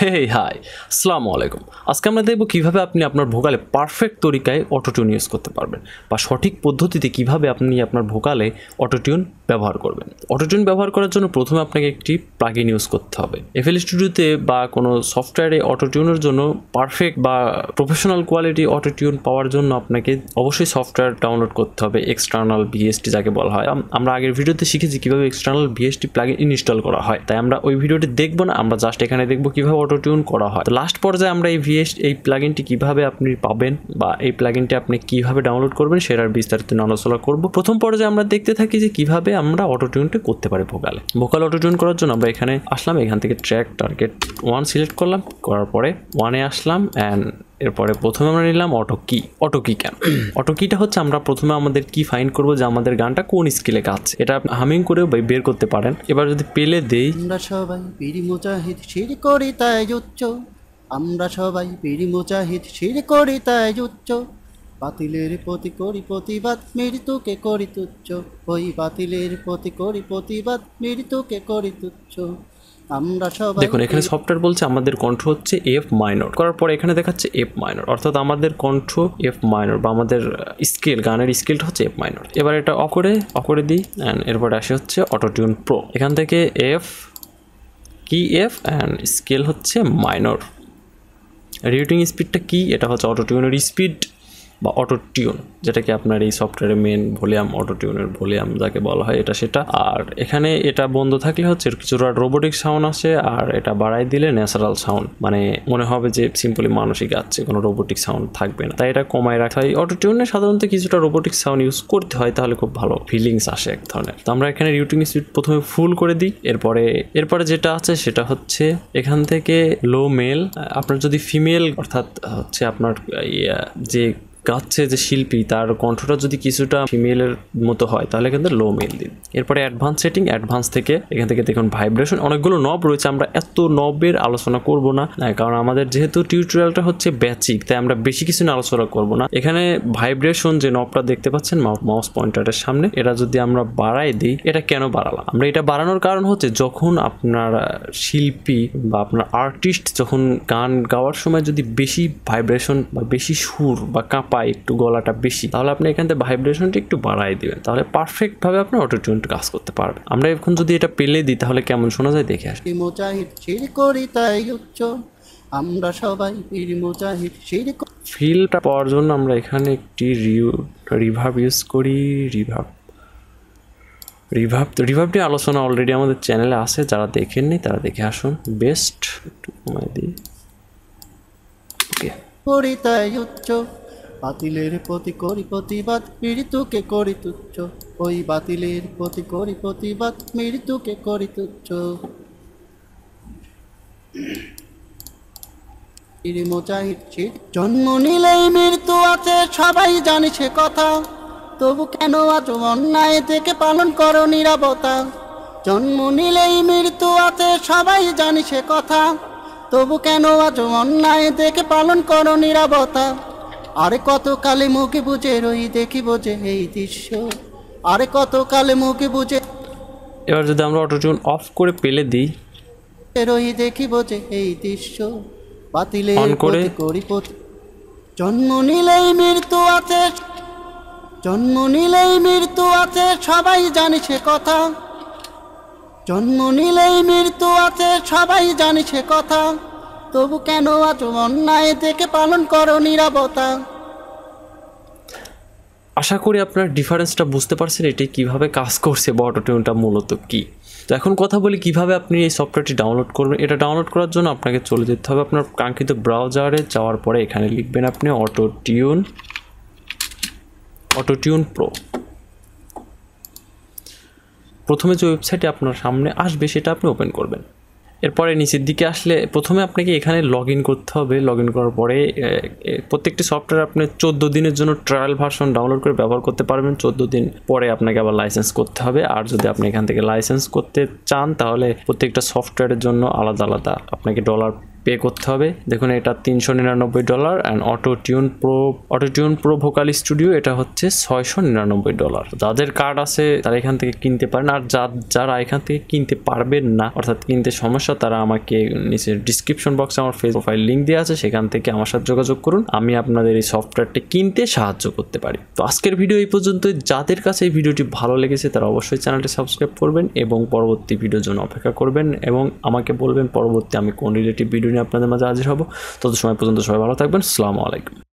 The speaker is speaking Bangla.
হে হাই আসসালামু আলাইকুম আজকে আমরা দেখব কীভাবে আপনি আপনার ভোকালে পারফেক্ট তরিকায় অটোটিউন ইউজ করতে পারবেন বা সঠিক পদ্ধতিতে কীভাবে আপনি আপনার ভোকালে অটোটিউন ব্যবহার করবেন। অটোটিউন ব্যবহার করার জন্য প্রথমে আপনাকে একটি প্লাগইন ইউজ করতে হবে। এফএল স্টুডিওতে বা কোনো সফটওয়্যারে অটোটিউনের জন্য পারফেক্ট বা প্রফেশনাল কোয়ালিটি অটোটিউন পাওয়ার জন্য আপনাকে অবশ্যই সফটওয়্যার ডাউনলোড করতে হবে এক্সটার্নাল বিএসটি যাকে বলা হয়। আমরা আগের ভিডিওতে শিখেছি কীভাবে এক্সটার্নাল বিএসটি প্লাগইন ইনস্টল করা হয়। তাই আমরা ওই ভিডিওটি দেখব না, আমরা জাস্ট এখানে দেখব কীভাবে অটোটিউন করা হয়। তো লাস্ট পর্যায়ে আমরা এই ভিএস এই প্লাগিনটি কীভাবে আপনি পাবেন বা এই প্লাগিনটি আপনি কীভাবে ডাউনলোড করবেন সেটার বিস্তারিত আলোচনা করব। প্রথম পর্যায়ে আমরা দেখতে থাকি যে কীভাবে আমরা অটোটিউনটা করতে পারি ভোকালে ভোকাল অটোটিউন করার জন্য আমরা এখানে আসলাম, এখান থেকে ট্র্যাক টার্গেট ওয়ান সিলেক্ট করলাম, করার পরে ওয়ানে আসলাম অ্যান্ড এরপরে প্রথমে আমরা নিলাম অটো কি অটো কি কেন অটো কিটা হচ্ছে আমরা প্রথমে আমাদের কি ফাইন্ড করব যে আমাদের গানটা কোন স্কেলে গাচ্ছে। এটা হামিং করেও বে- বের করতে পারেন। এবার যদি পেলে দেই। আমরা সবাই বীর মুজাহিদ শির করি তাই উচ্চ। আমরা সবাই বীর মুজাহিদ শির করি তাই উচ্চ। বাতিলের প্রতি করি প্রতিবাদ মৃত্যুকে করি তুচ্ছ। ওই বাতিলের প্রতি করি প্রতিবাদ মৃত্যুকে করি তুচ্ছ। দেখুন এখানে সফটওয়্যার বলছে আমাদের কণ্ঠ হচ্ছে এফ মাইনর করার পর এখানে দেখাচ্ছে এফ মাইনর অর্থাৎ আমাদের কণ্ঠ এফ মাইনর বা আমাদের স্কেল গানের স্কেলটা হচ্ছে এফ মাইনর এবার এটা অফ করে অফ করে দিই অ্যান্ড এরপর আসে হচ্ছে অটোটিউন প্রো এখান থেকে F key F and scale হচ্ছে মাইনর রিউটিং স্পিডটা কি? এটা হচ্ছে অটোটিউনের স্পিড বা অটোটিউন যেটাকে আপনার এই সফটওয়্যারের মেন ভলিউম অটোটিউনের ভলিউম যাকে বলা হয় এটা সেটা। আর এখানে এটা বন্ধ থাকলে হচ্ছে কিছুটা রোবোটিক সাউন্ড আসে আর এটা বাড়াই দিলে ন্যাচারাল সাউন্ড মানে মনে হবে যে সিম্পলি মানুষই গাচ্ছে, কোনো রোবোটিক সাউন্ড থাকবে না। তাই এটা কমায় রাখা হয়। অটোটিউনে সাধারণত কিছুটা রোবোটিক সাউন্ড ইউজ করতে হয়, তাহলে খুব ভালো ফিলিংস আসে এক ধরনের। তো আমরা এখানে রিউটিং স্পিড প্রথমে ফুল করে দিই, এরপরে এরপরে যেটা আছে সেটা হচ্ছে এখান থেকে লো মেল আপনার যদি ফিমেল অর্থাৎ হচ্ছে আপনার যে গাচ্ছে যে শিল্পী, তার কণ্ঠটা যদি কিছুটা ফিমেলের মতো হয়, তাহলে কিন্তু লো মেল দিন। এরপরে অ্যাডভান্স সেটিং অ্যাডভান্স থেকে এখান থেকে দেখুন ভাইব্রেশন অনেকগুলো নব রয়েছে, আমরা এত নবের আলোচনা করব না কারণ আমাদের যেহেতু টিউটোরিয়ালটা হচ্ছে ব্যাচিক তাই আমরা বেশি কিছু নিয়ে আলোচনা করব না। এখানে ভাইব্রেশন যে নবটা দেখতে পাচ্ছেন মাউস পয়েন্টারের সামনে, এটা যদি আমরা বাড়াই দিই, এটা কেন বাড়ালাম? আমরা এটা বাড়ানোর কারণ হচ্ছে যখন আপনার শিল্পী বা আপনার আর্টিস্ট যখন গান গাওয়ার সময় যদি বেশি ভাইব্রেশন বা বেশি সুর বা কাঁপায় একটু গলাটা বেশি তাহলে আপনি এখান থেকে ভাইব্রেশনটা একটু বাড়াই দিবেন। তাহলে পারফেক্টভাবে আপনি অটোটিউনটা কাজ করতে পারবেন। আমরা এখন যদি এটা পেলে দিই তাহলে কেমন শোনা যায় দেখে আসি। মুজাহিদ শির করি তাই উচ্চ আমরা সবাই বীর মুজাহিদ শির ফিলটা পাওয়ার জন্য আমরা এখানে একটি রিউ রিভার্ব ইউজ করি রিভার্ব রিভার্ব তো আলোচনা অলরেডি আমাদের চ্যানেলে আছে যারা দেখেননি তারা দেখে আসুন। বেস্ট একটু কমাই দিই। ওকে করি তাই উচ্চ বাতিলের প্রতি করি প্রতিবাদ, মৃত্যুকে করি তুচ্ছ। ওই বাতিলের প্রতি করি প্রতিবাদ, মৃত্যুকে করি তুচ্ছ। জন্ম নিলেই মৃত্যু আছে, সবাই জানে সে কথা। তবু কেন আজ অন্যায় থেকে পালন করো নিরাপত্তা জন্ম নিলেই মৃত্যু আছে, সবাই জানে সে কথা। তবু কেন আজ অন্যায় দেখে পালন করো নিরাপত্তা আরে কত কালে মুখে বুঝে রই দেখি যে এই দৃশ্য? আরে কত কালে মুখে বুঝে এবার যদি আমরা অটোটিউন অফ করে পেলে দিই। রই দেখি যে এই দৃশ্য। বাতিলে On করে? করি জন্ম নিলেই মৃত্যু আছে। জন্ম নিলেই মৃত্যু আছে সবাই জানে সে কথা। জন্ম নিলেই মৃত্যু আছে সবাই জানে সে কথা। তবু কেন আজ অন্যায় থেকে পালন করো নিরাপত্তা আশা করি আপনার ডিফারেন্সটা বুঝতে পারছেন এটি কীভাবে কাজ করছে বা অটোটিউনটা মূলত কি। তো এখন কথা বলি কীভাবে আপনি এই সফটওয়্যারটি ডাউনলোড করবেন। এটা ডাউনলোড করার জন্য আপনাকে চলে যেতে হবে আপনার কাঙ্ক্ষিত ব্রাউজারে যাওয়ার পরে এখানে লিখবেন আপনি অটোটিউন অটোটিউন প্রো প্রথমে যে ওয়েবসাইটে আপনার সামনে আসবে সেটা আপনি ওপেন করবেন। এরপরে নিচের দিকে আসলে প্রথমে আপনাকে এখানে লগ করতে হবে। লগ করার পরে প্রত্যেকটি সফটওয়্যার আপনি চোদ্দ দিনের জন্য ট্রায়াল ভার্সন ডাউনলোড করে ব্যবহার করতে পারবেন। চোদ্দ দিন পরে আপনাকে আবার লাইসেন্স করতে হবে। আর যদি আপনি এখান থেকে লাইসেন্স করতে চান, তাহলে প্রত্যেকটা সফটওয়্যারের জন্য আলাদা আলাদা আপনাকে ডলার পে করতে হবে। দেখুন, এটা তিনশো নিরানব্বই dollar and auto tune pro auto tune pro vocal studio এটা হচ্ছে ছয়শো নিরানব্বই ডলার যাদের কার্ড আছে, তারা এখান থেকে কিনতে পারেন। আর যা- যারা এখান থেকে কিনতে পারবেন না, অর্থাৎ কিনতে সমস্যা, তারা আমাকে নিচের ডিসক্রিপশন বক্সে আমার ফেস প্রোফাইল লিঙ্ক দেওয়া আছে, সেখান থেকে আমার সাথে যোগাযোগ করুন। আমি আপনাদের এই সফটওয়্যারটি কিনতে সাহায্য করতে পারি। তো আজকের ভিডিও এই পর্যন্ত যাদের কাছে এই ভিডিওটি ভালো লেগেছে, তারা অবশ্যই চ্যানেলটি সাবস্ক্রাইব করবেন এবং পরবর্তী ভিডিওর জন্য অপেক্ষা করবেন এবং আমাকে বলবেন পরবর্তী আমি কোন রিলেটিভ ভিডিও আপনাদের মাঝে হাজির হব। তত সময় পর্যন্ত সবাই ভালো থাকবেন। সালামু আলাইকুম।